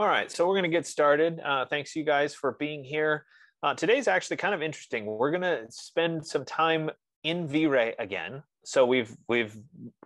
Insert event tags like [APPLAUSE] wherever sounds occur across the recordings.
All right, so we're going to get started. Uh, thanks you guys for being here. Uh, today's actually kind of interesting. We're going to spend some time in V-Ray again. So we've we've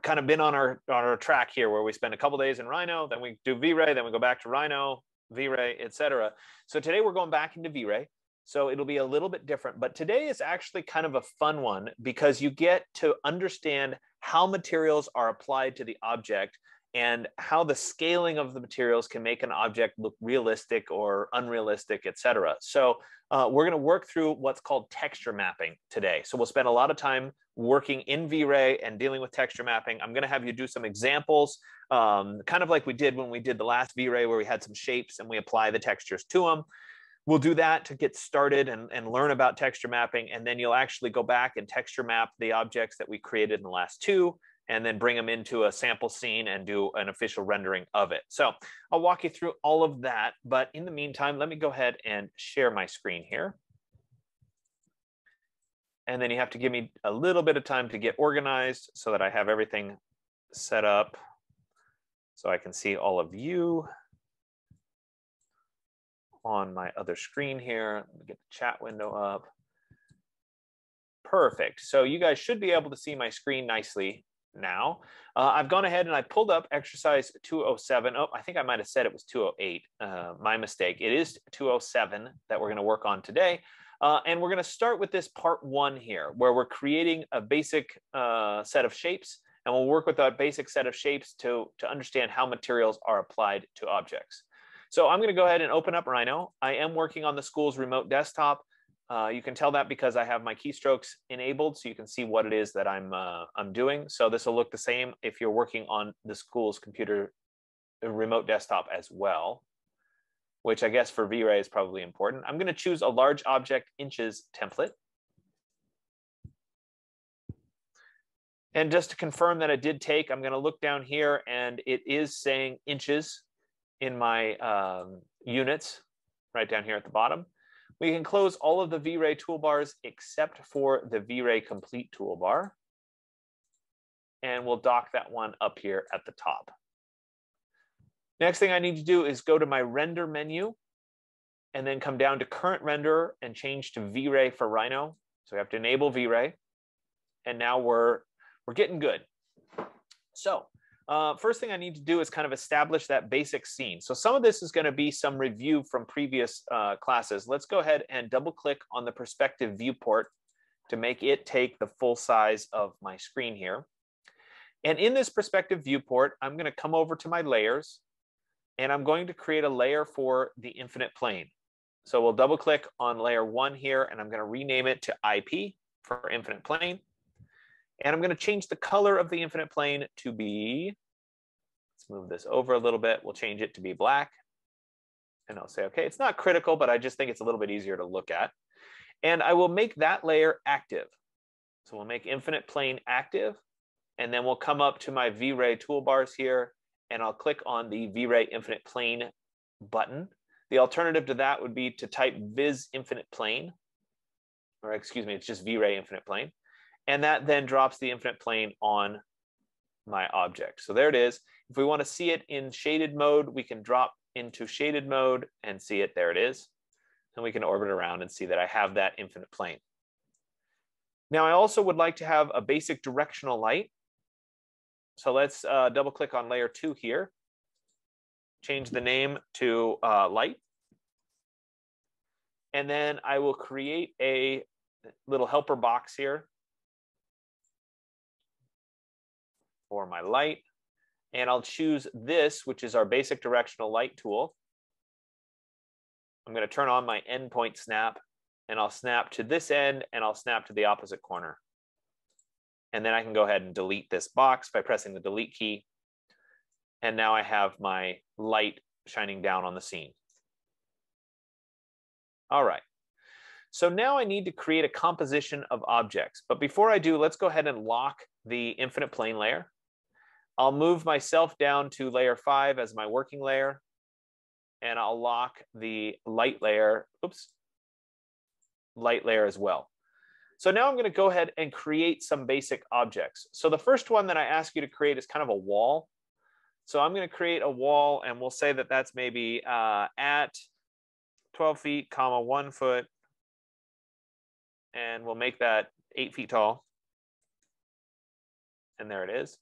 kind of been on our on our track here where we spend a couple days in Rhino, then we do V-Ray, then we go back to Rhino, V-Ray, etc. So today we're going back into V-Ray. So it'll be a little bit different, but today is actually kind of a fun one because you get to understand how materials are applied to the object and how the scaling of the materials can make an object look realistic or unrealistic, et cetera. So uh, we're gonna work through what's called texture mapping today. So we'll spend a lot of time working in V-Ray and dealing with texture mapping. I'm gonna have you do some examples, um, kind of like we did when we did the last V-Ray where we had some shapes and we apply the textures to them. We'll do that to get started and, and learn about texture mapping. And then you'll actually go back and texture map the objects that we created in the last two and then bring them into a sample scene and do an official rendering of it. So I'll walk you through all of that. But in the meantime, let me go ahead and share my screen here. And then you have to give me a little bit of time to get organized so that I have everything set up so I can see all of you on my other screen here. Let me get the chat window up. Perfect. So you guys should be able to see my screen nicely now. Uh, I've gone ahead and I pulled up exercise 207. Oh, I think I might have said it was 208. Uh, my mistake. It is 207 that we're going to work on today. Uh, and we're going to start with this part one here, where we're creating a basic uh, set of shapes. And we'll work with that basic set of shapes to, to understand how materials are applied to objects. So I'm going to go ahead and open up Rhino. I am working on the school's remote desktop. Uh, you can tell that because I have my keystrokes enabled so you can see what it is that I'm, uh, I'm doing. So this will look the same if you're working on the school's computer uh, remote desktop as well, which I guess for V-Ray is probably important. I'm gonna choose a large object inches template. And just to confirm that it did take, I'm gonna look down here and it is saying inches in my um, units right down here at the bottom. We can close all of the V-Ray toolbars except for the V-Ray complete toolbar. And we'll dock that one up here at the top. Next thing I need to do is go to my render menu and then come down to current render and change to V-Ray for Rhino. So we have to enable V-Ray. And now we're, we're getting good. So uh, first thing I need to do is kind of establish that basic scene. So some of this is going to be some review from previous uh, classes. Let's go ahead and double click on the perspective viewport to make it take the full size of my screen here. And in this perspective viewport, I'm going to come over to my layers and I'm going to create a layer for the infinite plane. So we'll double click on layer one here and I'm going to rename it to IP for infinite plane. And I'm going to change the color of the infinite plane to be, let's move this over a little bit. We'll change it to be black. And I'll say, okay, it's not critical, but I just think it's a little bit easier to look at. And I will make that layer active. So we'll make infinite plane active. And then we'll come up to my V-Ray toolbars here, and I'll click on the V-Ray infinite plane button. The alternative to that would be to type viz infinite plane, or excuse me, it's just V-Ray infinite plane. And that then drops the infinite plane on my object. So there it is. If we want to see it in shaded mode, we can drop into shaded mode and see it. There it is. And we can orbit around and see that I have that infinite plane. Now I also would like to have a basic directional light. So let's uh, double click on layer two here. Change the name to uh, light. And then I will create a little helper box here for my light. And I'll choose this, which is our basic directional light tool. I'm going to turn on my endpoint snap and I'll snap to this end and I'll snap to the opposite corner. And then I can go ahead and delete this box by pressing the delete key. And now I have my light shining down on the scene. All right. So now I need to create a composition of objects. But before I do, let's go ahead and lock the infinite plane layer. I'll move myself down to layer five as my working layer, and I'll lock the light layer, oops, light layer as well. So now I'm gonna go ahead and create some basic objects. So the first one that I ask you to create is kind of a wall. So I'm going to create a wall and we'll say that that's maybe uh, at 12 feet, comma, one foot. And we'll make that eight feet tall. And there it is.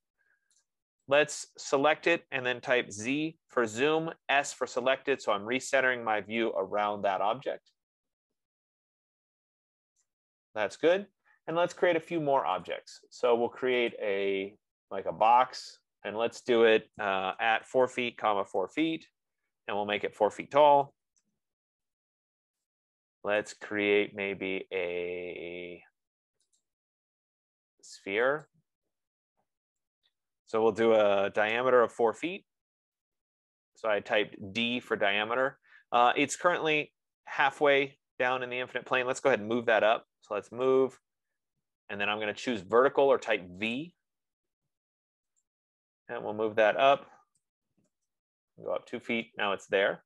Let's select it and then type Z for zoom, S for selected. So I'm recentering my view around that object. That's good. And let's create a few more objects. So we'll create a like a box and let's do it uh, at four feet, comma, four feet. And we'll make it four feet tall. Let's create maybe a sphere. So we'll do a diameter of four feet. So I typed D for diameter. Uh, it's currently halfway down in the infinite plane. Let's go ahead and move that up. So let's move. And then I'm going to choose vertical or type V. And we'll move that up. Go up two feet. Now it's there.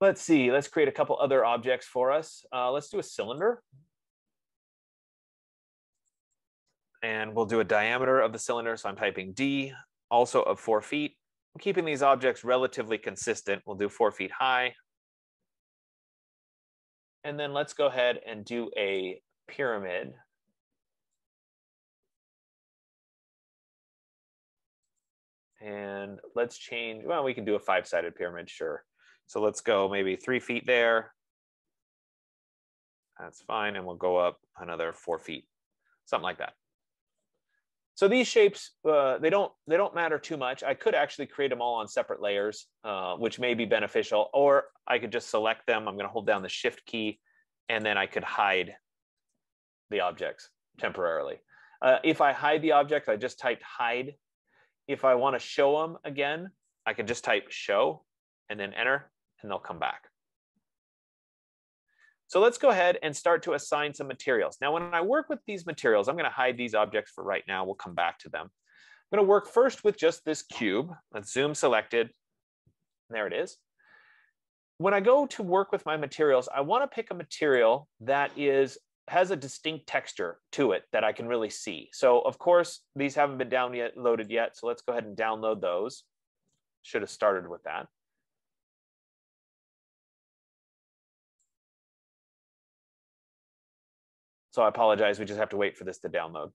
Let's see. Let's create a couple other objects for us. Uh, let's do a cylinder. And we'll do a diameter of the cylinder. So I'm typing D, also of four feet. I'm keeping these objects relatively consistent. We'll do four feet high. And then let's go ahead and do a pyramid. And let's change, well, we can do a five-sided pyramid, sure. So let's go maybe three feet there. That's fine. And we'll go up another four feet, something like that. So these shapes, uh, they don't they don't matter too much. I could actually create them all on separate layers, uh, which may be beneficial, or I could just select them. I'm going to hold down the Shift key, and then I could hide the objects temporarily. Uh, if I hide the objects, I just typed hide. If I want to show them again, I can just type show and then enter, and they'll come back. So let's go ahead and start to assign some materials. Now, when I work with these materials, I'm going to hide these objects for right now. We'll come back to them. I'm going to work first with just this cube. Let's zoom selected. There it is. When I go to work with my materials, I want to pick a material that is has a distinct texture to it that I can really see. So of course, these haven't been downloaded yet. So let's go ahead and download those. Should have started with that. So I apologize. We just have to wait for this to download.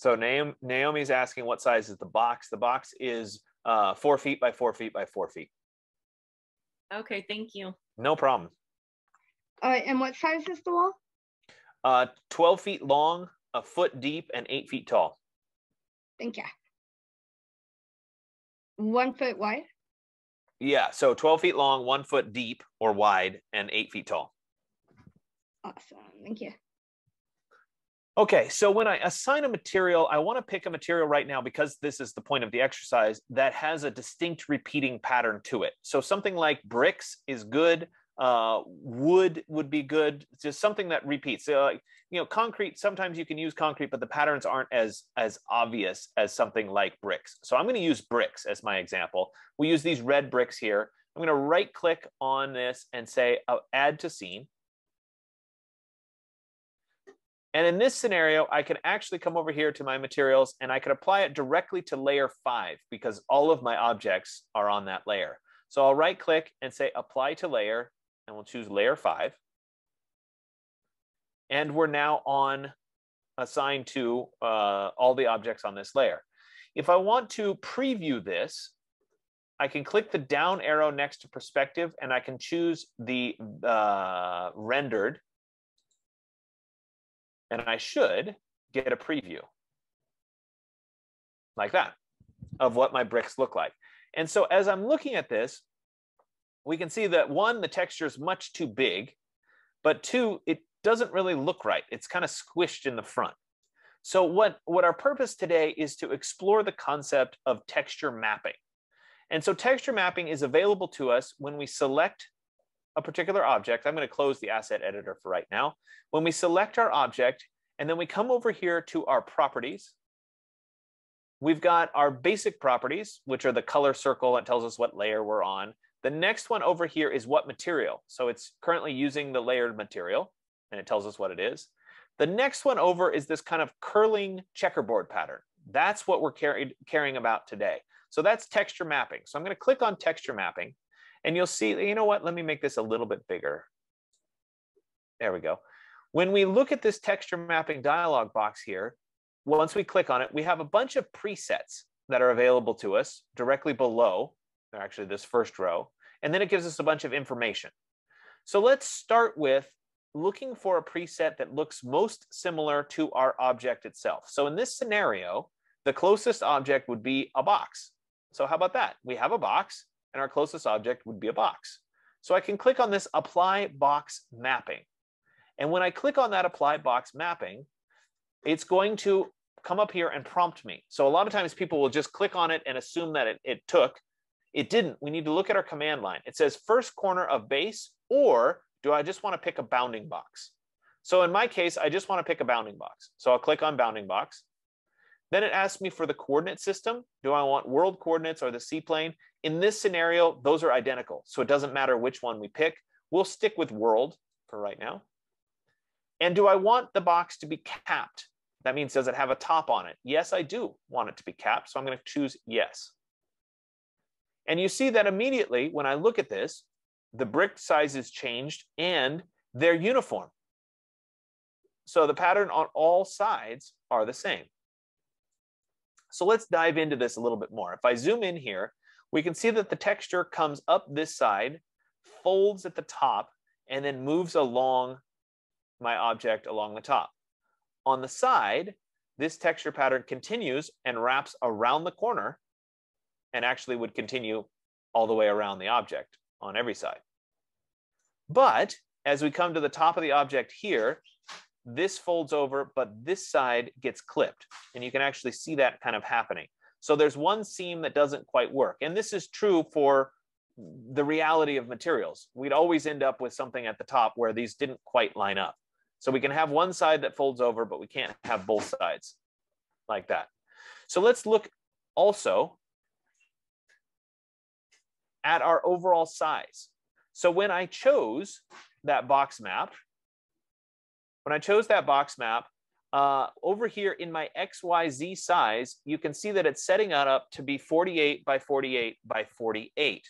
So Naomi's asking what size is the box? The box is uh, four feet by four feet by four feet. Okay, thank you. No problem. All right, and what size is the wall? Uh, 12 feet long, a foot deep, and eight feet tall. Thank you. One foot wide? Yeah, so 12 feet long, one foot deep or wide, and eight feet tall. Awesome, thank you. Okay, so when I assign a material, I want to pick a material right now because this is the point of the exercise that has a distinct repeating pattern to it. So something like bricks is good. Uh, wood would be good. Just something that repeats. So, you know, concrete. Sometimes you can use concrete, but the patterns aren't as as obvious as something like bricks. So I'm going to use bricks as my example. We use these red bricks here. I'm going to right click on this and say uh, add to scene. And in this scenario, I can actually come over here to my materials and I can apply it directly to layer five because all of my objects are on that layer. So I'll right click and say apply to layer and we'll choose layer five. And we're now on assigned to uh, all the objects on this layer. If I want to preview this, I can click the down arrow next to perspective and I can choose the uh, rendered. And I should get a preview like that of what my bricks look like. And so as I'm looking at this, we can see that one, the texture is much too big, but two, it doesn't really look right. It's kind of squished in the front. So what, what our purpose today is to explore the concept of texture mapping. And so texture mapping is available to us when we select a particular object. I'm going to close the asset editor for right now. When we select our object, and then we come over here to our properties, we've got our basic properties, which are the color circle that tells us what layer we're on. The next one over here is what material. So it's currently using the layered material and it tells us what it is. The next one over is this kind of curling checkerboard pattern. That's what we're carried, caring about today. So that's texture mapping. So I'm going to click on texture mapping and you'll see, you know what? Let me make this a little bit bigger. There we go. When we look at this texture mapping dialog box here, once we click on it, we have a bunch of presets that are available to us directly below, They're actually this first row, and then it gives us a bunch of information. So let's start with looking for a preset that looks most similar to our object itself. So in this scenario, the closest object would be a box. So how about that? We have a box and our closest object would be a box. So I can click on this apply box mapping. And when I click on that apply box mapping, it's going to come up here and prompt me. So a lot of times people will just click on it and assume that it, it took. It didn't. We need to look at our command line. It says first corner of base, or do I just want to pick a bounding box? So in my case, I just want to pick a bounding box. So I'll click on bounding box. Then it asks me for the coordinate system. Do I want world coordinates or the C-plane? In this scenario, those are identical. So it doesn't matter which one we pick. We'll stick with world for right now. And do I want the box to be capped? That means, does it have a top on it? Yes, I do want it to be capped. So I'm going to choose yes. And you see that immediately when I look at this, the brick size is changed and they're uniform. So the pattern on all sides are the same. So let's dive into this a little bit more. If I zoom in here, we can see that the texture comes up this side, folds at the top, and then moves along my object along the top. On the side, this texture pattern continues and wraps around the corner and actually would continue all the way around the object on every side. But as we come to the top of the object here, this folds over, but this side gets clipped. And you can actually see that kind of happening. So there's one seam that doesn't quite work. And this is true for the reality of materials. We'd always end up with something at the top where these didn't quite line up. So we can have one side that folds over, but we can't have both sides like that. So let's look also at our overall size. So when I chose that box map, when I chose that box map, uh, over here in my XYZ size, you can see that it's setting that up to be 48 by 48 by 48.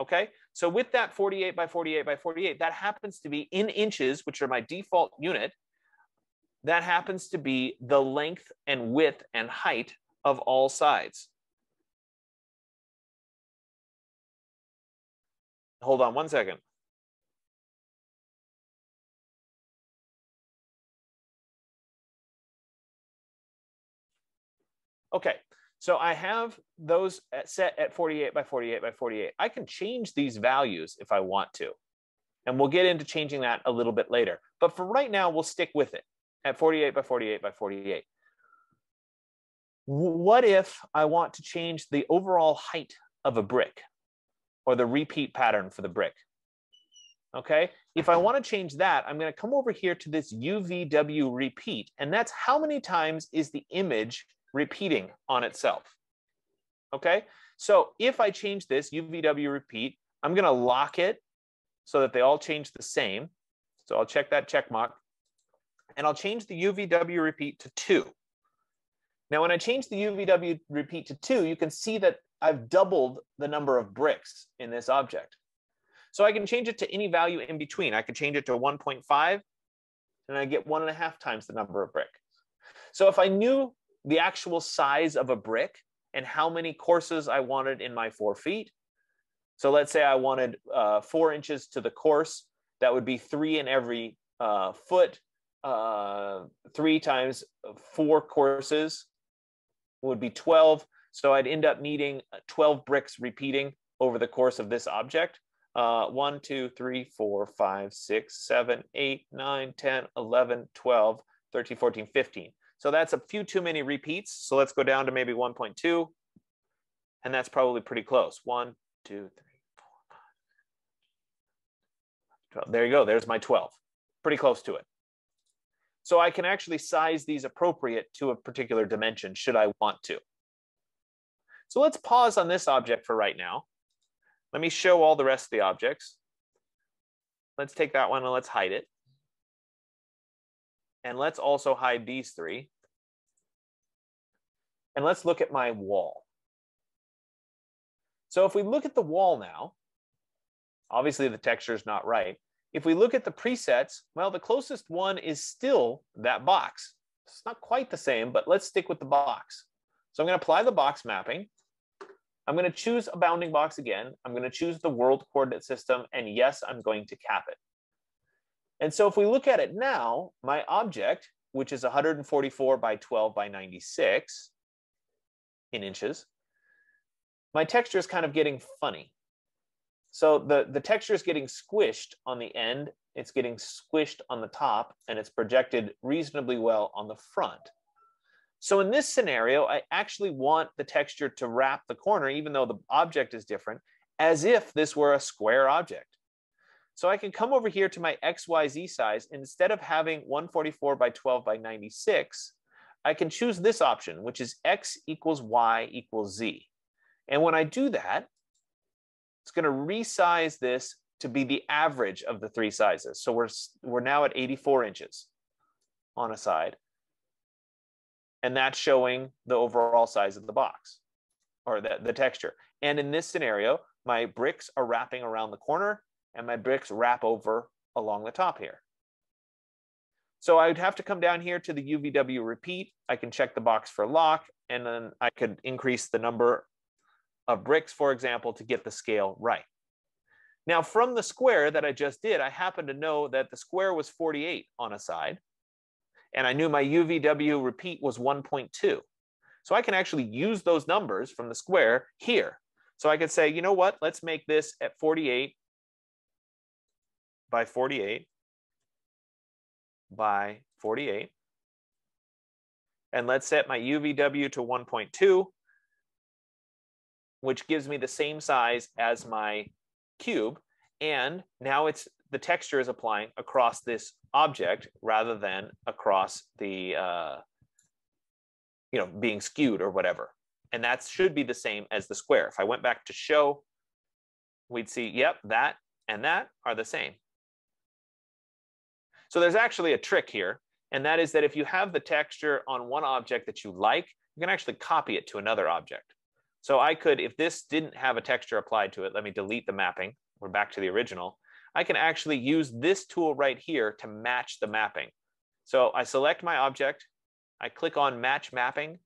Okay, so with that 48 by 48 by 48, that happens to be in inches, which are my default unit. That happens to be the length and width and height of all sides. Hold on one second. Okay, so I have those set at 48 by 48 by 48. I can change these values if I want to. And we'll get into changing that a little bit later. But for right now, we'll stick with it at 48 by 48 by 48. What if I want to change the overall height of a brick or the repeat pattern for the brick? Okay, if I want to change that, I'm going to come over here to this UVW repeat, and that's how many times is the image repeating on itself. Okay, so if I change this UVW repeat, I'm going to lock it so that they all change the same. So I'll check that check mark and I'll change the UVW repeat to two. Now, when I change the UVW repeat to two, you can see that I've doubled the number of bricks in this object. So I can change it to any value in between. I can change it to 1.5 and I get one and a half times the number of brick. So if I knew the actual size of a brick and how many courses I wanted in my four feet, so let's say I wanted uh, four inches to the course, that would be three in every uh, foot, uh, three times four courses would be 12. So I'd end up needing 12 bricks repeating over the course of this object. Uh, 1, 2, 3, 4, 5, 6, 7, 8, 9, 10, 11, 12, 13, 14, 15. So that's a few too many repeats. So let's go down to maybe 1.2. And that's probably pretty close. 1, 2, 3, 12. There you go. There's my 12. Pretty close to it. So I can actually size these appropriate to a particular dimension should I want to. So let's pause on this object for right now. Let me show all the rest of the objects. Let's take that one and let's hide it. And let's also hide these three. And let's look at my wall. So if we look at the wall now, obviously the texture is not right. If we look at the presets, well, the closest one is still that box. It's not quite the same, but let's stick with the box. So I'm going to apply the box mapping. I'm going to choose a bounding box again. I'm going to choose the world coordinate system. And yes, I'm going to cap it. And so if we look at it now, my object, which is 144 by 12 by 96 in inches, my texture is kind of getting funny. So the, the texture is getting squished on the end, it's getting squished on the top, and it's projected reasonably well on the front. So in this scenario, I actually want the texture to wrap the corner, even though the object is different, as if this were a square object. So I can come over here to my XYZ size. Instead of having 144 by 12 by 96, I can choose this option, which is X equals Y equals Z. And when I do that, it's going to resize this to be the average of the three sizes. So we're, we're now at 84 inches on a side and that's showing the overall size of the box or the, the texture. And in this scenario, my bricks are wrapping around the corner and my bricks wrap over along the top here. So I would have to come down here to the UVW repeat. I can check the box for lock, and then I could increase the number of bricks, for example, to get the scale right. Now from the square that I just did, I happen to know that the square was 48 on a side and I knew my UVW repeat was 1.2. So I can actually use those numbers from the square here. So I could say, you know what, let's make this at 48 by 48 by 48. And let's set my UVW to 1.2, which gives me the same size as my cube. And now it's the texture is applying across this object rather than across the, uh, you know, being skewed or whatever. And that should be the same as the square. If I went back to show, we'd see, yep, that and that are the same. So there's actually a trick here, and that is that if you have the texture on one object that you like, you can actually copy it to another object. So I could, if this didn't have a texture applied to it, let me delete the mapping. We're back to the original. I can actually use this tool right here to match the mapping. So I select my object, I click on match mapping,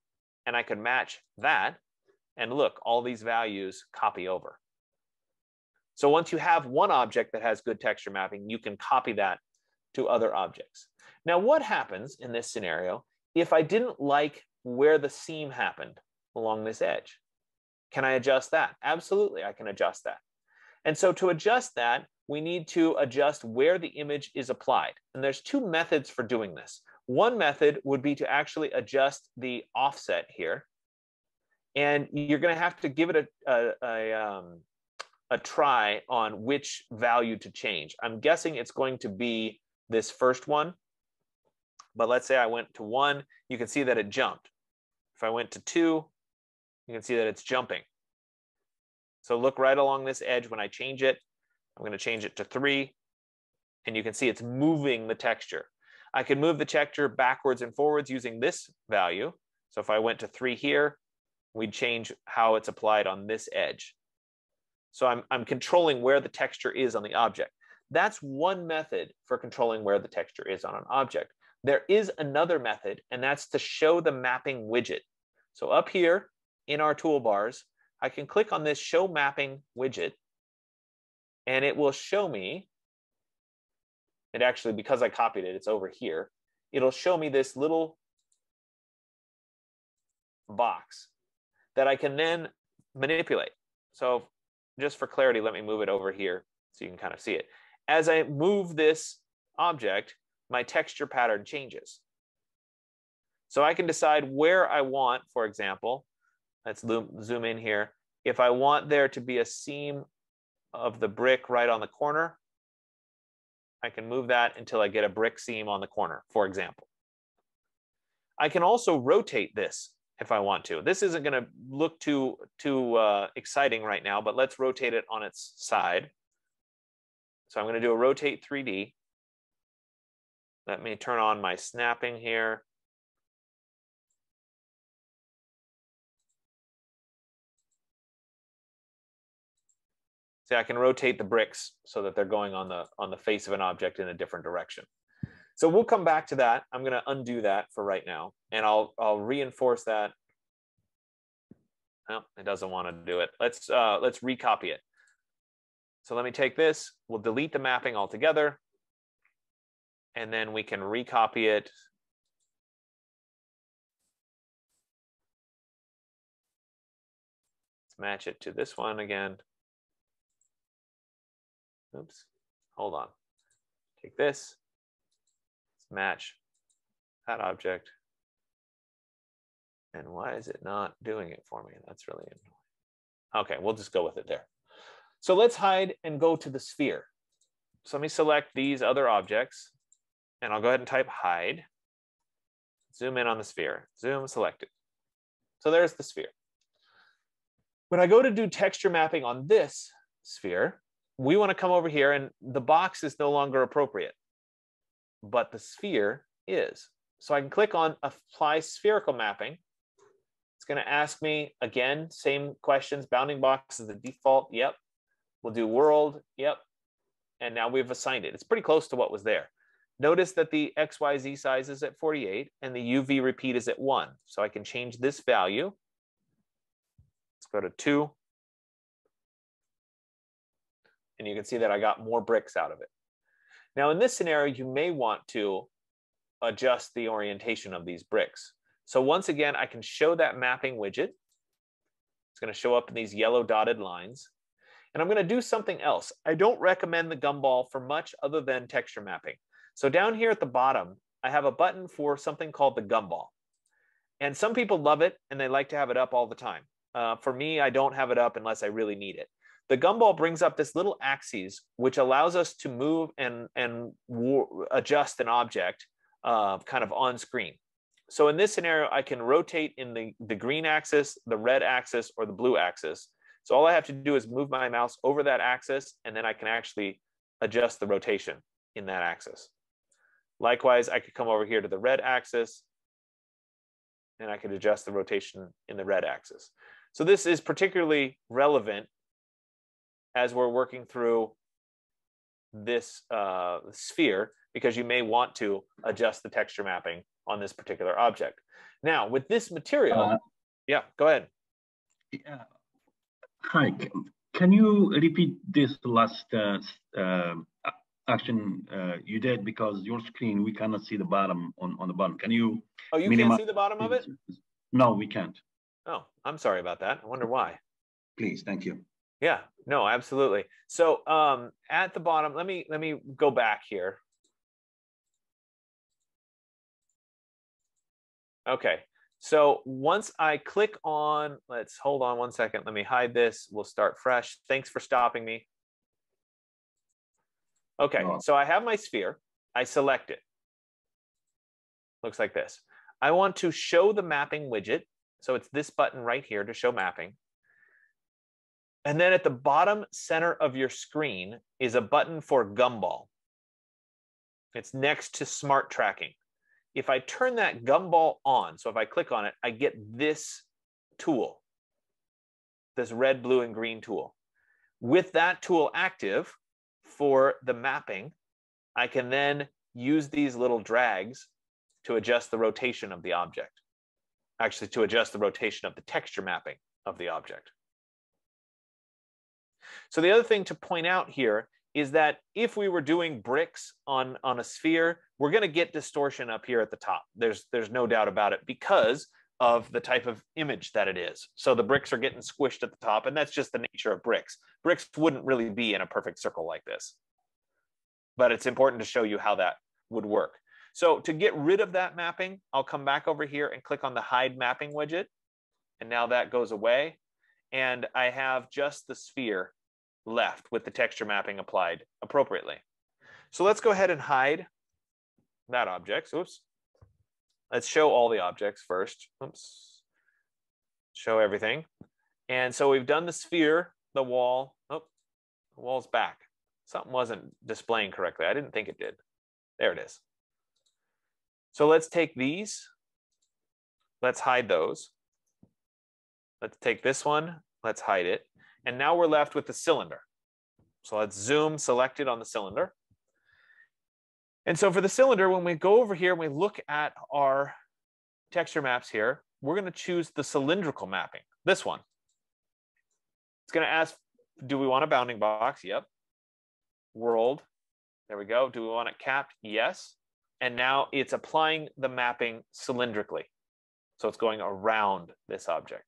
and I can match that. And look, all these values copy over. So once you have one object that has good texture mapping, you can copy that to other objects. Now, what happens in this scenario if I didn't like where the seam happened along this edge? Can I adjust that? Absolutely, I can adjust that. And so to adjust that, we need to adjust where the image is applied. And there's two methods for doing this. One method would be to actually adjust the offset here. And you're going to have to give it a, a, a, um, a try on which value to change. I'm guessing it's going to be this first one. But let's say I went to one, you can see that it jumped. If I went to two, you can see that it's jumping. So look right along this edge when I change it. I'm going to change it to three. And you can see it's moving the texture. I can move the texture backwards and forwards using this value. So if I went to three here, we'd change how it's applied on this edge. So I'm, I'm controlling where the texture is on the object. That's one method for controlling where the texture is on an object. There is another method, and that's to show the mapping widget. So up here in our toolbars, I can click on this show mapping widget, and it will show me, it actually, because I copied it, it's over here. It'll show me this little box that I can then manipulate. So just for clarity, let me move it over here so you can kind of see it. As I move this object, my texture pattern changes. So I can decide where I want, for example, let's zoom in here. If I want there to be a seam of the brick right on the corner, I can move that until I get a brick seam on the corner, for example. I can also rotate this if I want to. This isn't going to look too, too uh, exciting right now, but let's rotate it on its side. So I'm going to do a rotate 3D. Let me turn on my snapping here. See, I can rotate the bricks so that they're going on the, on the face of an object in a different direction. So we'll come back to that. I'm going to undo that for right now, and I'll, I'll reinforce that. No, it doesn't want to do it. Let's, uh, let's recopy it. So let me take this, we'll delete the mapping altogether, and then we can recopy it. Let's match it to this one again. Oops, hold on. Take this, let's match that object. And why is it not doing it for me? That's really annoying. Okay, we'll just go with it there. So let's hide and go to the sphere. So let me select these other objects and I'll go ahead and type hide. Zoom in on the sphere, zoom selected. So there's the sphere. When I go to do texture mapping on this sphere, we want to come over here and the box is no longer appropriate, but the sphere is. So I can click on apply spherical mapping. It's going to ask me again, same questions, bounding box is the default. Yep. We'll do world. Yep. And now we've assigned it. It's pretty close to what was there. Notice that the XYZ size is at 48 and the UV repeat is at one. So I can change this value. Let's go to two. And you can see that I got more bricks out of it. Now in this scenario, you may want to adjust the orientation of these bricks. So once again, I can show that mapping widget. It's going to show up in these yellow dotted lines. And I'm going to do something else. I don't recommend the gumball for much other than texture mapping. So down here at the bottom, I have a button for something called the gumball. And some people love it and they like to have it up all the time. Uh, for me, I don't have it up unless I really need it. The gumball brings up this little axis, which allows us to move and, and adjust an object uh, kind of on screen. So in this scenario, I can rotate in the, the green axis, the red axis, or the blue axis. So all I have to do is move my mouse over that axis, and then I can actually adjust the rotation in that axis. Likewise, I could come over here to the red axis, and I could adjust the rotation in the red axis. So this is particularly relevant as we're working through this uh, sphere, because you may want to adjust the texture mapping on this particular object. Now, with this material, uh, yeah, go ahead. Yeah, Hi, can you repeat this last uh, uh, action uh, you did because your screen we cannot see the bottom on, on the bottom. Can you? Oh, you can't see the bottom of it? No, we can't. Oh, I'm sorry about that. I wonder why. Please, thank you. Yeah, no, absolutely. So um, at the bottom, let me let me go back here. Okay, so once I click on, let's hold on one second. Let me hide this. We'll start fresh. Thanks for stopping me. Okay, so I have my sphere. I select it. Looks like this. I want to show the mapping widget. So it's this button right here to show mapping. And then at the bottom center of your screen is a button for gumball. It's next to smart tracking if I turn that gumball on, so if I click on it, I get this tool, this red, blue, and green tool. With that tool active, for the mapping, I can then use these little drags to adjust the rotation of the object. Actually, to adjust the rotation of the texture mapping of the object. So the other thing to point out here is that if we were doing bricks on, on a sphere, we're going to get distortion up here at the top. There's, there's no doubt about it because of the type of image that it is. So the bricks are getting squished at the top, and that's just the nature of bricks. Bricks wouldn't really be in a perfect circle like this. But it's important to show you how that would work. So to get rid of that mapping, I'll come back over here and click on the hide mapping widget. And now that goes away. And I have just the sphere left with the texture mapping applied appropriately. So let's go ahead and hide that object. Oops. Let's show all the objects first. Oops. Show everything. And so we've done the sphere, the wall. Oh, the wall's back. Something wasn't displaying correctly. I didn't think it did. There it is. So let's take these. Let's hide those. Let's take this one. Let's hide it. And now we're left with the cylinder. So let's zoom selected on the cylinder. And so for the cylinder, when we go over here and we look at our texture maps here, we're going to choose the cylindrical mapping, this one. It's going to ask, do we want a bounding box? Yep. World. There we go. Do we want it capped? Yes. And now it's applying the mapping cylindrically. So it's going around this object.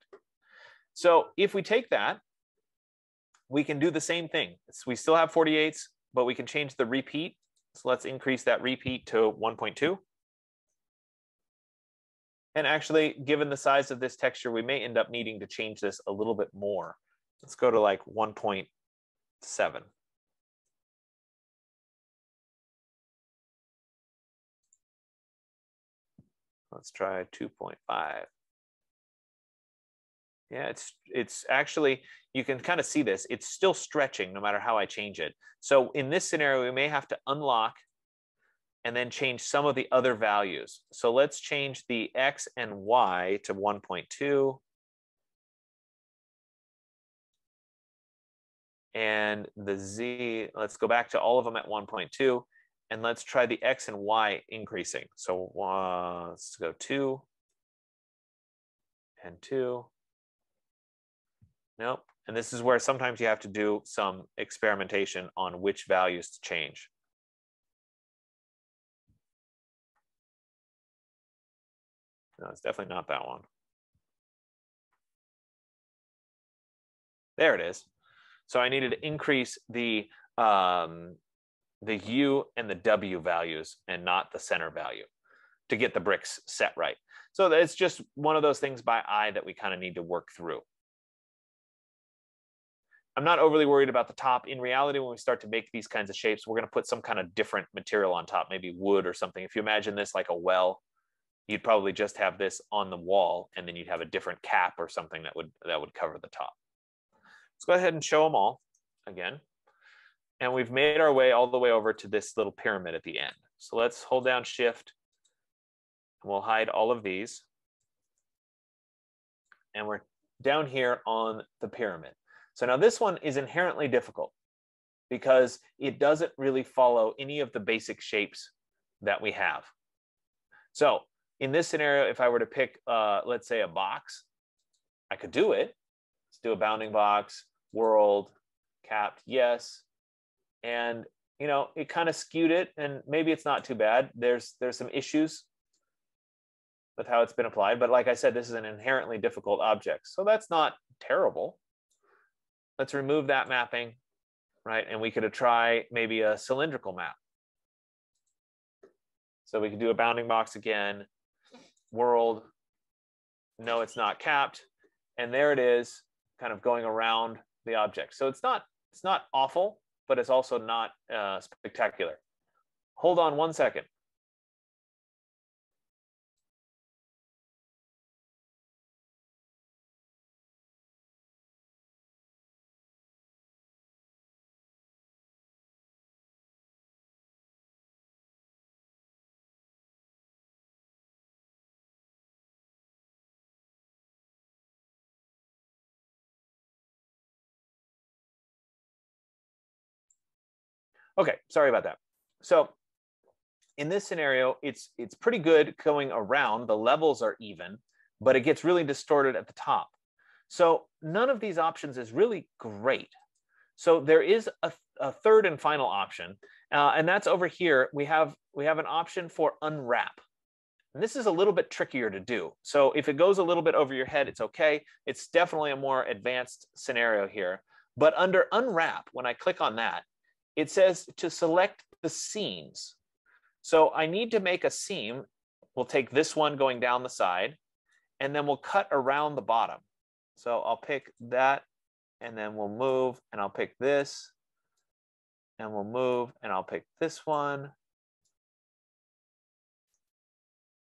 So if we take that we can do the same thing. we still have 48s, but we can change the repeat. So let's increase that repeat to 1.2. And actually, given the size of this texture, we may end up needing to change this a little bit more. Let's go to like 1.7. Let's try 2.5. Yeah, it's it's actually you can kind of see this. It's still stretching no matter how I change it. So in this scenario, we may have to unlock and then change some of the other values. So let's change the X and Y to 1.2. And the Z, let's go back to all of them at 1.2 and let's try the X and Y increasing. So uh, let's go two and two Nope. And this is where sometimes you have to do some experimentation on which values to change. No, it's definitely not that one. There it is. So I needed to increase the um, the U and the W values and not the center value to get the bricks set right. So it's just one of those things by eye that we kind of need to work through. I'm not overly worried about the top. In reality, when we start to make these kinds of shapes, we're going to put some kind of different material on top, maybe wood or something. If you imagine this like a well, you'd probably just have this on the wall, and then you'd have a different cap or something that would that would cover the top. Let's go ahead and show them all again. And we've made our way all the way over to this little pyramid at the end. So let's hold down Shift, and we'll hide all of these. And we're down here on the pyramid. So now this one is inherently difficult because it doesn't really follow any of the basic shapes that we have. So in this scenario, if I were to pick, uh, let's say a box, I could do it. Let's do a bounding box, world, capped, yes. And you know, it kind of skewed it, and maybe it's not too bad. There's there's some issues with how it's been applied, but like I said, this is an inherently difficult object, so that's not terrible let's remove that mapping, right? And we could try maybe a cylindrical map. So we could do a bounding box again, world, no, it's not capped. And there it is kind of going around the object. So it's not, it's not awful, but it's also not uh, spectacular. Hold on one second. Okay, sorry about that. So in this scenario, it's it's pretty good going around. The levels are even, but it gets really distorted at the top. So none of these options is really great. So there is a, a third and final option, uh, and that's over here. We have we have an option for unwrap. And this is a little bit trickier to do. So if it goes a little bit over your head, it's okay. It's definitely a more advanced scenario here. But under unwrap, when I click on that, it says to select the seams. So I need to make a seam. We'll take this one going down the side, and then we'll cut around the bottom. So I'll pick that, and then we'll move, and I'll pick this, and we'll move, and I'll pick this one,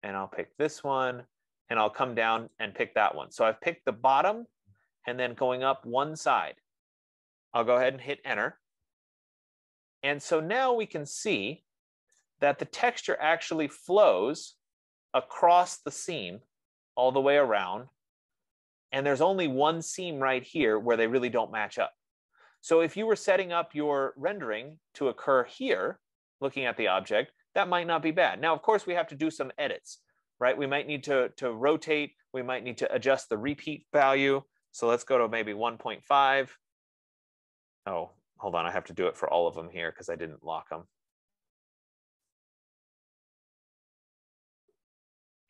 and I'll pick this one and I'll come down and pick that one. So I've picked the bottom and then going up one side. I'll go ahead and hit enter. And so now we can see that the texture actually flows across the seam all the way around. And there's only one seam right here where they really don't match up. So if you were setting up your rendering to occur here, looking at the object, that might not be bad. Now, of course, we have to do some edits, right? We might need to, to rotate. We might need to adjust the repeat value. So let's go to maybe 1.5. Oh, hold on. I have to do it for all of them here because I didn't lock them.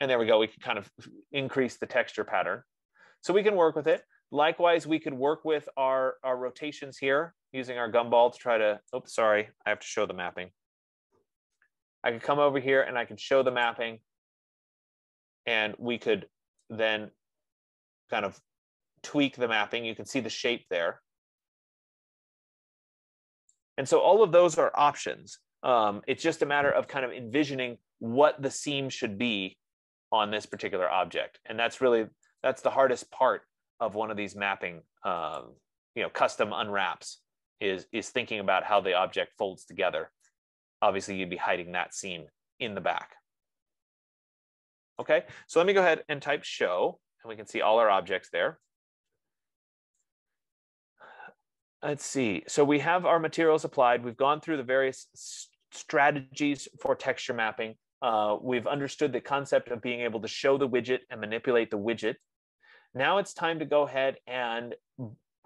And there we go. We can kind of increase the texture pattern. So we can work with it. Likewise, we could work with our, our rotations here using our gumball to try to, oops, sorry, I have to show the mapping. I could come over here and I could show the mapping and we could then kind of tweak the mapping. You can see the shape there. And so all of those are options. Um, it's just a matter of kind of envisioning what the seam should be on this particular object. And that's really, that's the hardest part of one of these mapping, um, you know, custom unwraps is, is thinking about how the object folds together obviously you'd be hiding that seam in the back. Okay, so let me go ahead and type show, and we can see all our objects there. Let's see, so we have our materials applied. We've gone through the various strategies for texture mapping. Uh, we've understood the concept of being able to show the widget and manipulate the widget. Now it's time to go ahead and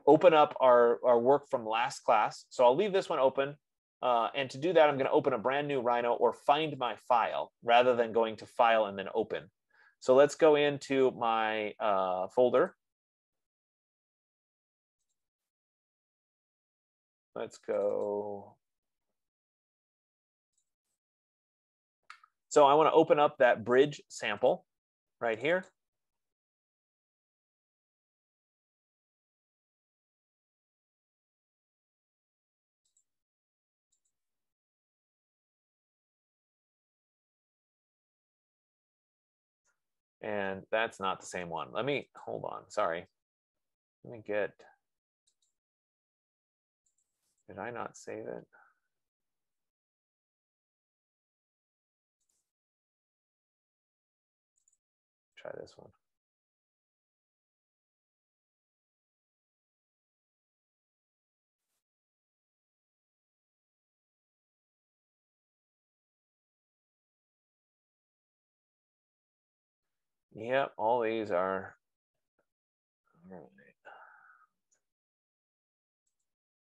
open up our, our work from last class. So I'll leave this one open. Uh, and to do that, I'm going to open a brand new Rhino or find my file rather than going to file and then open. So let's go into my uh, folder. Let's go. So I want to open up that bridge sample right here. And that's not the same one. Let me, hold on, sorry. Let me get, did I not save it? Try this one. Yep, all these are.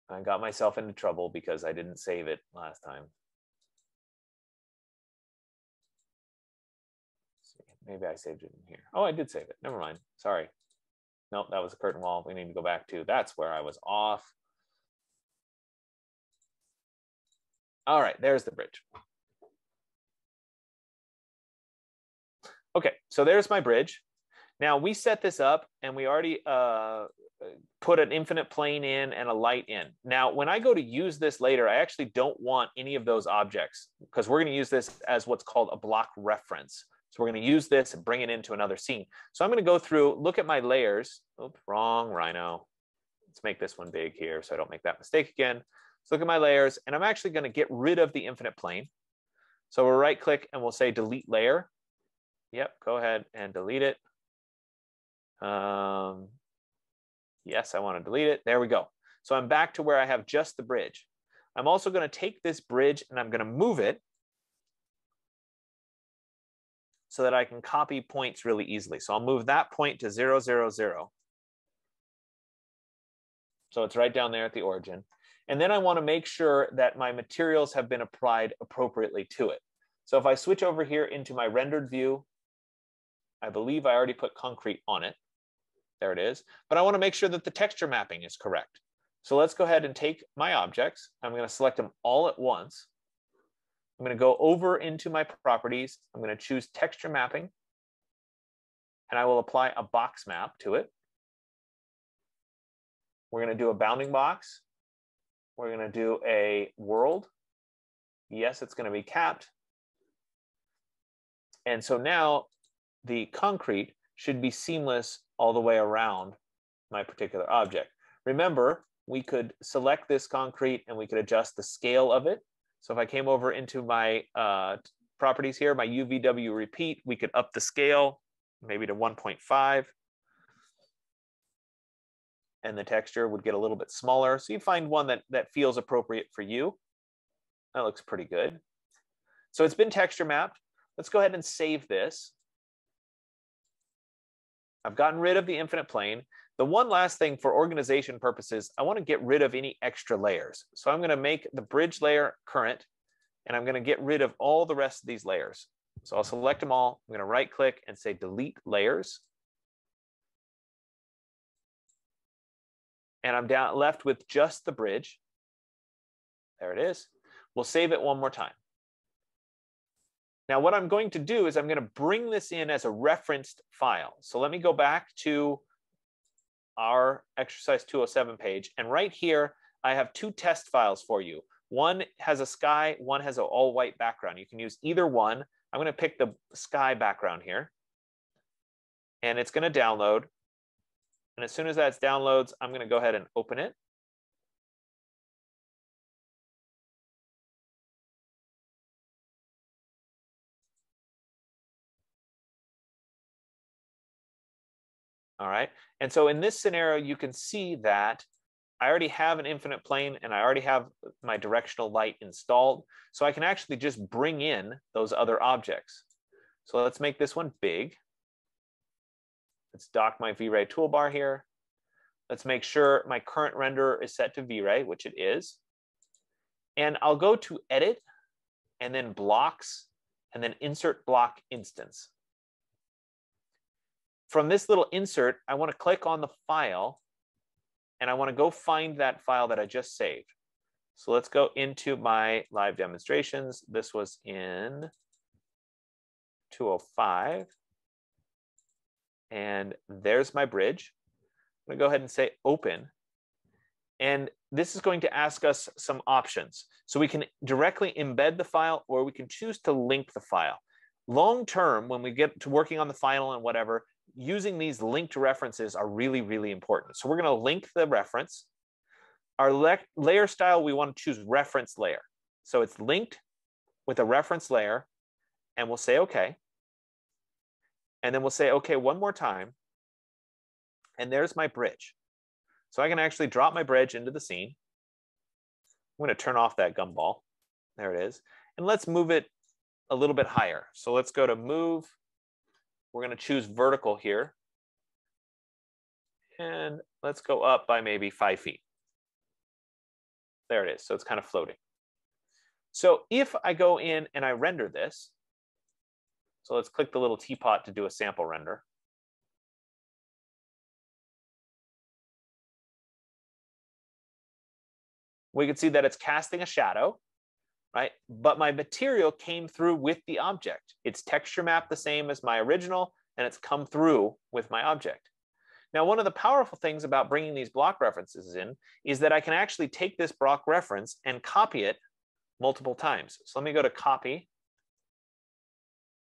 I got myself into trouble because I didn't save it last time. Maybe I saved it in here. Oh, I did save it. Never mind. Sorry. Nope, that was a curtain wall. We need to go back to. That's where I was off. All right, there's the bridge. Okay, so there's my bridge. Now we set this up and we already uh, put an infinite plane in and a light in. Now, when I go to use this later, I actually don't want any of those objects because we're going to use this as what's called a block reference. So we're going to use this and bring it into another scene. So I'm going to go through, look at my layers. Oops, wrong Rhino. Let's make this one big here so I don't make that mistake again. Let's look at my layers and I'm actually going to get rid of the infinite plane. So we'll right click and we'll say delete layer. Yep, go ahead and delete it. Um, yes, I want to delete it. There we go. So I'm back to where I have just the bridge. I'm also going to take this bridge and I'm going to move it so that I can copy points really easily. So I'll move that point to zero, zero, zero. So it's right down there at the origin. And then I want to make sure that my materials have been applied appropriately to it. So if I switch over here into my rendered view, I believe I already put concrete on it. There it is. But I want to make sure that the texture mapping is correct. So let's go ahead and take my objects. I'm going to select them all at once. I'm going to go over into my properties. I'm going to choose texture mapping. And I will apply a box map to it. We're going to do a bounding box. We're going to do a world. Yes, it's going to be capped. And so now the concrete should be seamless all the way around my particular object. Remember, we could select this concrete and we could adjust the scale of it. So if I came over into my uh, properties here, my UVW repeat, we could up the scale maybe to 1.5 and the texture would get a little bit smaller. So you find one that, that feels appropriate for you. That looks pretty good. So it's been texture mapped. Let's go ahead and save this. I've gotten rid of the infinite plane. The one last thing for organization purposes, I want to get rid of any extra layers. So I'm going to make the bridge layer current, and I'm going to get rid of all the rest of these layers. So I'll select them all. I'm going to right click and say delete layers. and I'm down left with just the bridge. There it is. We'll save it one more time. Now what I'm going to do is I'm going to bring this in as a referenced file. So let me go back to our exercise 207 page. And right here, I have two test files for you. One has a sky, one has an all white background. You can use either one. I'm going to pick the sky background here. And it's going to download. And as soon as that downloads, I'm going to go ahead and open it. All right. And so in this scenario, you can see that I already have an infinite plane and I already have my directional light installed. So I can actually just bring in those other objects. So let's make this one big. Let's dock my V-Ray toolbar here. Let's make sure my current render is set to V-Ray, which it is. And I'll go to edit and then blocks and then insert block instance. From this little insert, I want to click on the file and I want to go find that file that I just saved. So let's go into my live demonstrations. This was in 205. And there's my bridge. I'm gonna go ahead and say open. And this is going to ask us some options. So we can directly embed the file or we can choose to link the file. Long term, when we get to working on the final and whatever, using these linked references are really, really important. So we're gonna link the reference. Our layer style, we wanna choose reference layer. So it's linked with a reference layer and we'll say, okay. And then we'll say, okay, one more time. And there's my bridge. So I can actually drop my bridge into the scene. I'm going to turn off that gumball. There it is. And let's move it a little bit higher. So let's go to move. We're going to choose vertical here. And let's go up by maybe five feet. There it is. So it's kind of floating. So if I go in and I render this, so let's click the little teapot to do a sample render. We can see that it's casting a shadow, right? But my material came through with the object. It's texture mapped the same as my original, and it's come through with my object. Now, one of the powerful things about bringing these block references in is that I can actually take this block reference and copy it multiple times. So let me go to copy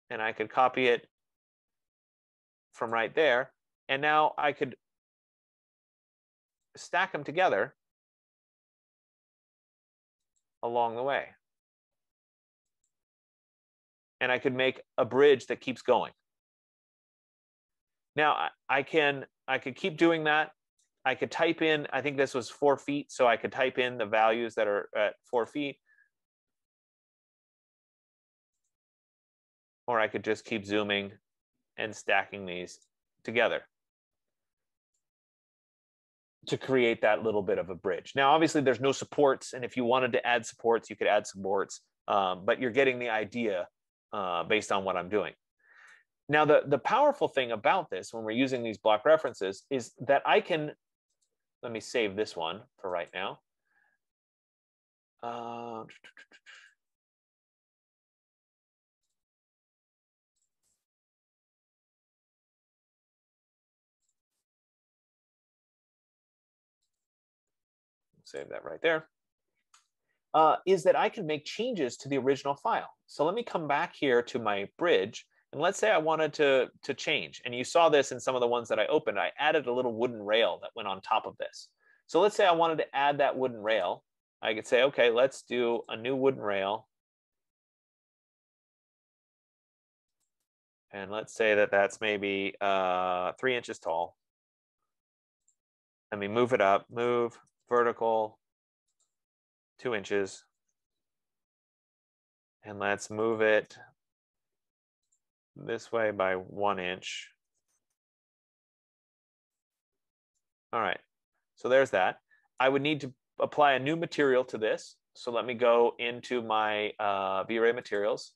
and I could copy it from right there. And now I could stack them together along the way. And I could make a bridge that keeps going. Now I can I could keep doing that. I could type in, I think this was four feet, so I could type in the values that are at four feet. Or I could just keep zooming and stacking these together to create that little bit of a bridge. Now, obviously there's no supports, and if you wanted to add supports, you could add supports, um, but you're getting the idea uh, based on what I'm doing. Now, the, the powerful thing about this when we're using these block references is that I can, let me save this one for right now. Uh, save that right there. Uh, is that I can make changes to the original file. So let me come back here to my bridge and let's say I wanted to, to change. And you saw this in some of the ones that I opened. I added a little wooden rail that went on top of this. So let's say I wanted to add that wooden rail. I could say, okay, let's do a new wooden rail. And let's say that that's maybe uh, three inches tall. Let me move it up, move vertical, two inches. And let's move it this way by one inch. All right, so there's that. I would need to apply a new material to this. So let me go into my uh, V-Ray materials.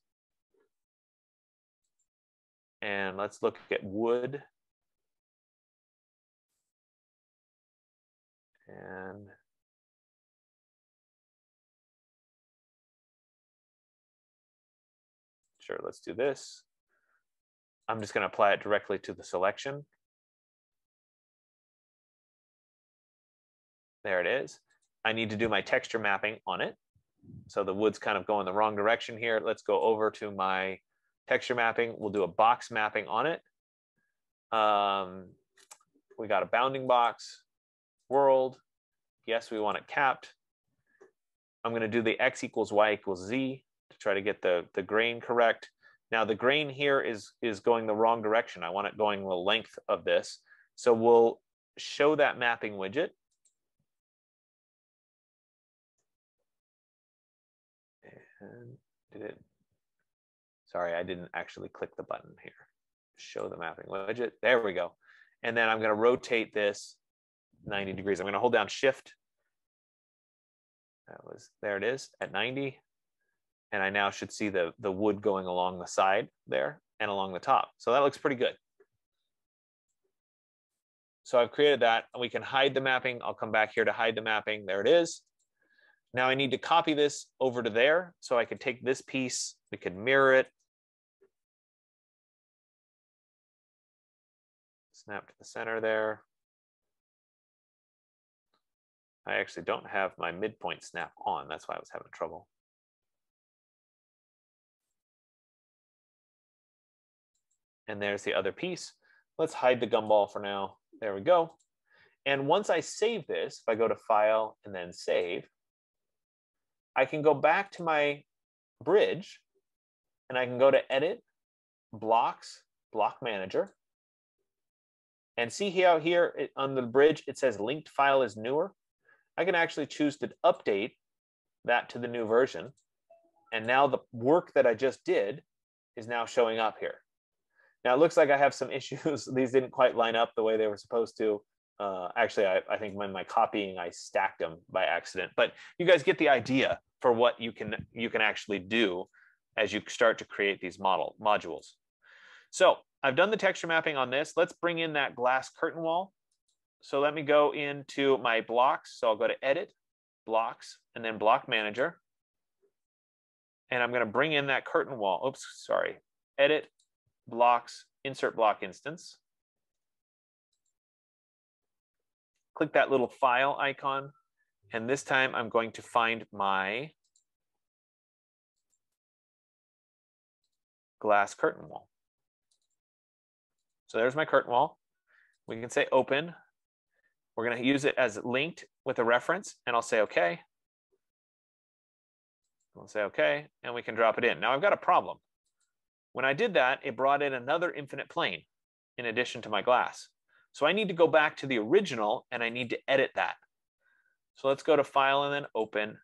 And let's look at wood. And Sure, let's do this. I'm just going to apply it directly to the selection. There it is. I need to do my texture mapping on it. So the wood's kind of going the wrong direction here. Let's go over to my texture mapping. We'll do a box mapping on it. Um, we got a bounding box, world. Yes, we want it capped. I'm going to do the x equals y equals z try to get the, the grain correct. Now the grain here is, is going the wrong direction. I want it going the length of this. So we'll show that mapping widget. And did it, sorry, I didn't actually click the button here. Show the mapping widget, there we go. And then I'm gonna rotate this 90 degrees. I'm gonna hold down shift. That was, there it is at 90 and I now should see the, the wood going along the side there and along the top. So that looks pretty good. So I've created that. We can hide the mapping. I'll come back here to hide the mapping. There it is. Now I need to copy this over to there. So I could take this piece, we could mirror it. Snap to the center there. I actually don't have my midpoint snap on. That's why I was having trouble. And there's the other piece. Let's hide the gumball for now. There we go. And once I save this, if I go to File and then Save, I can go back to my bridge and I can go to Edit, Blocks, Block Manager. And see how here it, on the bridge, it says linked file is newer. I can actually choose to update that to the new version. And now the work that I just did is now showing up here. Now it looks like I have some [LAUGHS] issues. These didn't quite line up the way they were supposed to. Uh, actually, I, I think when my copying, I stacked them by accident. But you guys get the idea for what you can you can actually do as you start to create these model modules. So I've done the texture mapping on this. Let's bring in that glass curtain wall. So let me go into my blocks. So I'll go to Edit, Blocks, and then Block Manager. And I'm going to bring in that curtain wall. Oops, sorry. Edit, blocks, insert block instance. Click that little file icon. And this time I'm going to find my glass curtain wall. So there's my curtain wall. We can say open. We're going to use it as linked with a reference, and I'll say OK. I'll say OK, and we can drop it in. Now I've got a problem. When I did that, it brought in another infinite plane in addition to my glass. So I need to go back to the original and I need to edit that. So let's go to file and then open.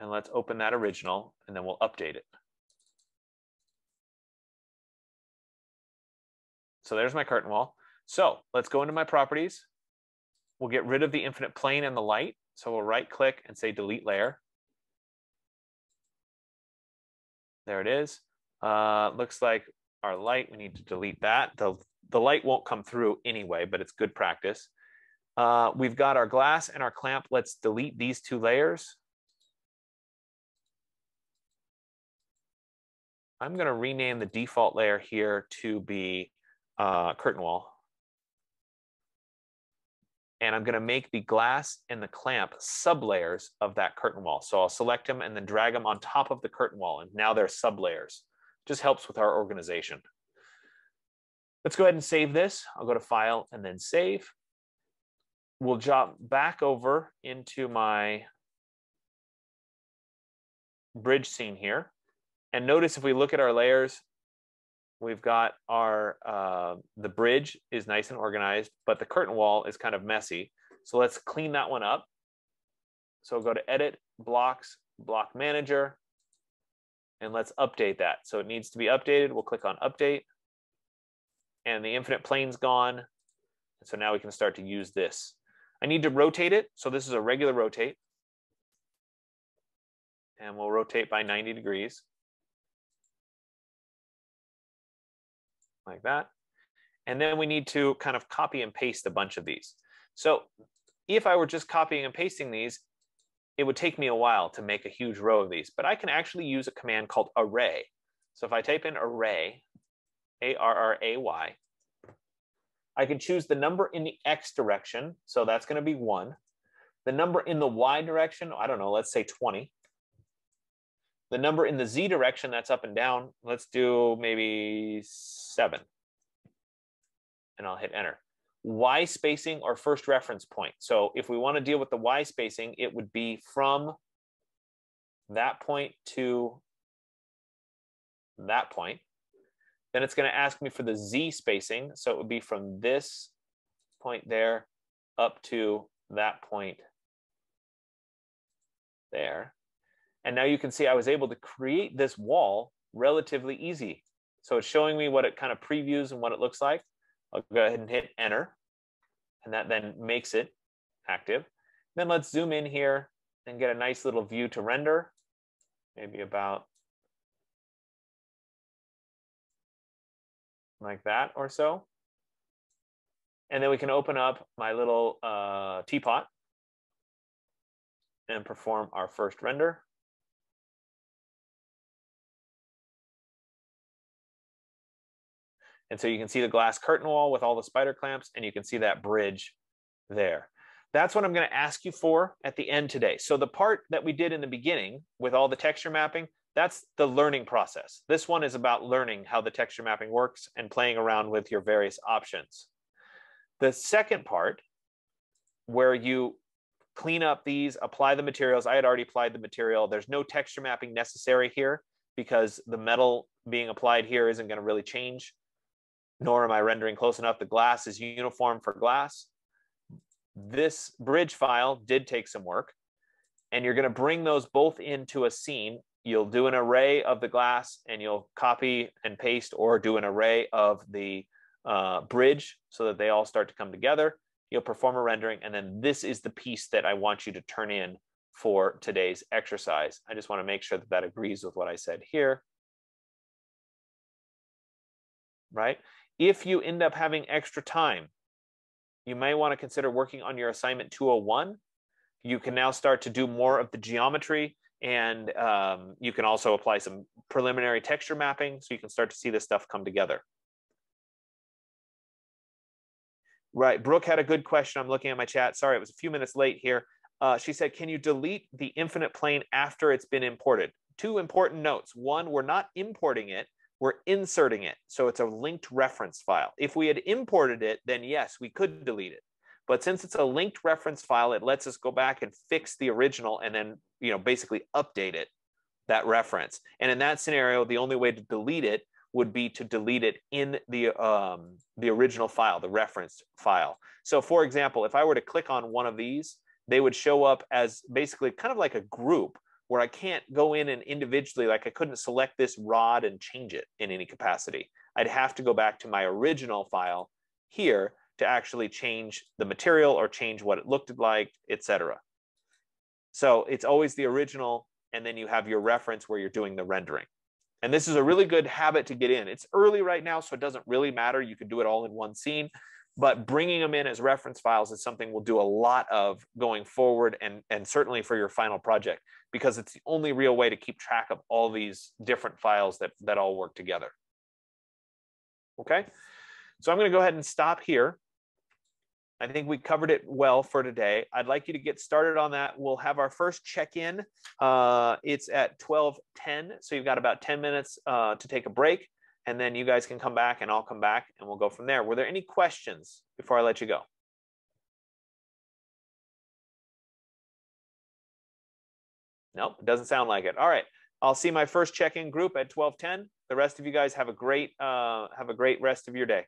And let's open that original and then we'll update it. So there's my curtain wall. So let's go into my properties. We'll get rid of the infinite plane and the light. So we'll right click and say delete layer. There it is. Uh, looks like our light, we need to delete that. The, the light won't come through anyway, but it's good practice. Uh, we've got our glass and our clamp. Let's delete these two layers. I'm going to rename the default layer here to be uh, curtain wall. And I'm going to make the glass and the clamp sublayers of that curtain wall. So I'll select them and then drag them on top of the curtain wall. And now they're sublayers. Just helps with our organization. Let's go ahead and save this. I'll go to File and then Save. We'll jump back over into my bridge scene here. And notice if we look at our layers, we've got our, uh, the bridge is nice and organized, but the curtain wall is kind of messy. So let's clean that one up. So go to Edit, Blocks, Block Manager, and let's update that. So it needs to be updated. We'll click on Update. And the infinite plane's gone. So now we can start to use this. I need to rotate it. So this is a regular rotate. And we'll rotate by 90 degrees. Like that. And then we need to kind of copy and paste a bunch of these. So if I were just copying and pasting these, it would take me a while to make a huge row of these, but I can actually use a command called array. So if I type in array, A-R-R-A-Y, I can choose the number in the X direction. So that's gonna be one. The number in the Y direction, I don't know, let's say 20. The number in the Z direction, that's up and down. Let's do maybe seven. And I'll hit enter. Y spacing or first reference point. So if we want to deal with the Y spacing, it would be from that point to that point. Then it's going to ask me for the Z spacing. So it would be from this point there up to that point there. And now you can see I was able to create this wall relatively easy. So it's showing me what it kind of previews and what it looks like. I'll go ahead and hit enter. And that then makes it active. Then let's zoom in here and get a nice little view to render. Maybe about like that or so. And then we can open up my little uh, teapot and perform our first render. And so you can see the glass curtain wall with all the spider clamps and you can see that bridge there. That's what I'm gonna ask you for at the end today. So the part that we did in the beginning with all the texture mapping, that's the learning process. This one is about learning how the texture mapping works and playing around with your various options. The second part, where you clean up these, apply the materials. I had already applied the material. There's no texture mapping necessary here because the metal being applied here isn't gonna really change nor am I rendering close enough. The glass is uniform for glass. This bridge file did take some work and you're gonna bring those both into a scene. You'll do an array of the glass and you'll copy and paste or do an array of the uh, bridge so that they all start to come together. You'll perform a rendering and then this is the piece that I want you to turn in for today's exercise. I just wanna make sure that that agrees with what I said here. Right? If you end up having extra time, you may want to consider working on your assignment 201. You can now start to do more of the geometry and um, you can also apply some preliminary texture mapping so you can start to see this stuff come together. Right, Brooke had a good question. I'm looking at my chat. Sorry, it was a few minutes late here. Uh, she said, can you delete the infinite plane after it's been imported? Two important notes. One, we're not importing it we're inserting it. So it's a linked reference file. If we had imported it, then yes, we could delete it. But since it's a linked reference file, it lets us go back and fix the original and then, you know, basically update it, that reference. And in that scenario, the only way to delete it would be to delete it in the, um, the original file, the referenced file. So for example, if I were to click on one of these, they would show up as basically kind of like a group where I can't go in and individually, like I couldn't select this rod and change it in any capacity. I'd have to go back to my original file here to actually change the material or change what it looked like, etc. So it's always the original, and then you have your reference where you're doing the rendering. And this is a really good habit to get in. It's early right now, so it doesn't really matter. You can do it all in one scene, but bringing them in as reference files is something we'll do a lot of going forward and, and certainly for your final project, because it's the only real way to keep track of all these different files that, that all work together. Okay, so I'm gonna go ahead and stop here. I think we covered it well for today. I'd like you to get started on that. We'll have our first check-in. Uh, it's at 12:10, so you've got about 10 minutes uh, to take a break, and then you guys can come back, and I'll come back, and we'll go from there. Were there any questions before I let you go? Nope, it doesn't sound like it. All right, I'll see my first check-in group at 12:10. The rest of you guys have a great uh, have a great rest of your day.